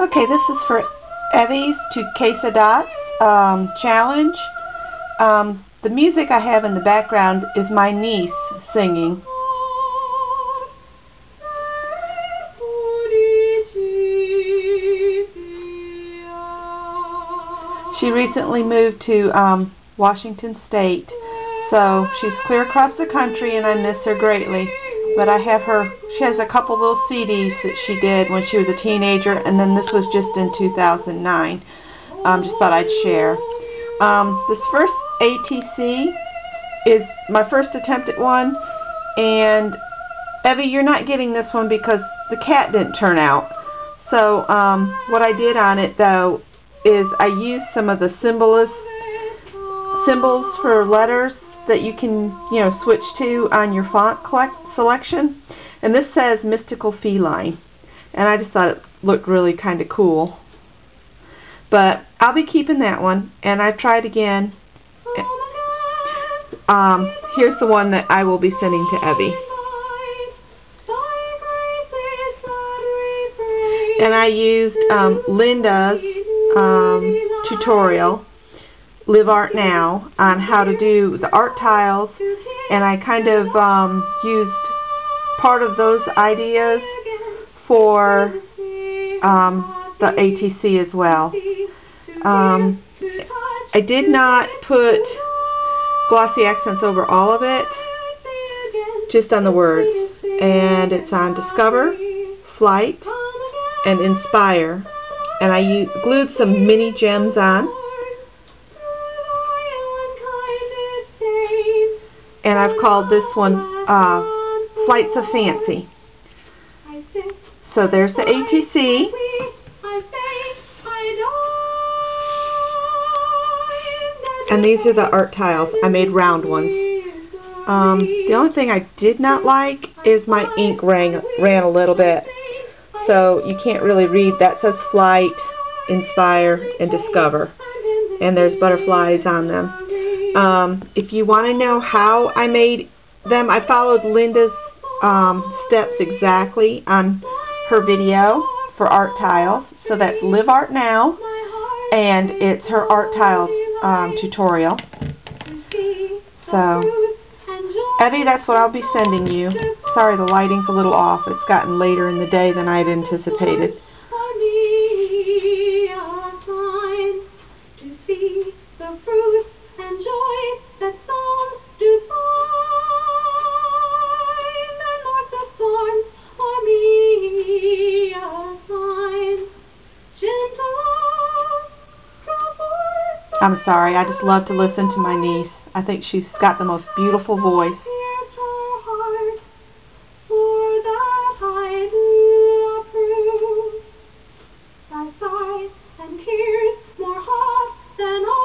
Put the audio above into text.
Okay, this is for Evy's to Casa Dots um, challenge. Um, the music I have in the background is my niece singing. She recently moved to um, Washington State, so she's clear across the country and I miss her greatly. But I have her, she has a couple little CDs that she did when she was a teenager, and then this was just in 2009. Um, just thought I'd share. Um, this first ATC is my first attempt at one, and Evy, you're not getting this one because the cat didn't turn out. So um, what I did on it, though, is I used some of the symbolist symbols for letters that you can, you know, switch to on your font selection. And this says Mystical Feline. And I just thought it looked really kind of cool. But I'll be keeping that one. And I tried again. Um, here's the one that I will be sending to Evy. And I used um, Linda's um, tutorial, Live Art Now, on how to do the art tiles, and I kind of um, used part of those ideas for um, the ATC as well. Um, I did not put glossy accents over all of it, just on the words. And it's on Discover, Flight, and Inspire and I glued some mini gems on. And I've called this one uh, Flights of Fancy. So there's the ATC. And these are the art tiles. I made round ones. Um, the only thing I did not like is my ink ran, ran a little bit so you can't really read. That says flight, inspire, and discover. And there's butterflies on them. Um, if you want to know how I made them, I followed Linda's um, steps exactly on her video for art tiles. So that's Live Art Now, and it's her art tiles um, tutorial. So, Evy, that's what I'll be sending you. Sorry, the lighting's a little off. It's gotten later in the day than I had anticipated. I'm sorry. I just love to listen to my niece. I think she's got the most beautiful voice. and tears more hot than all.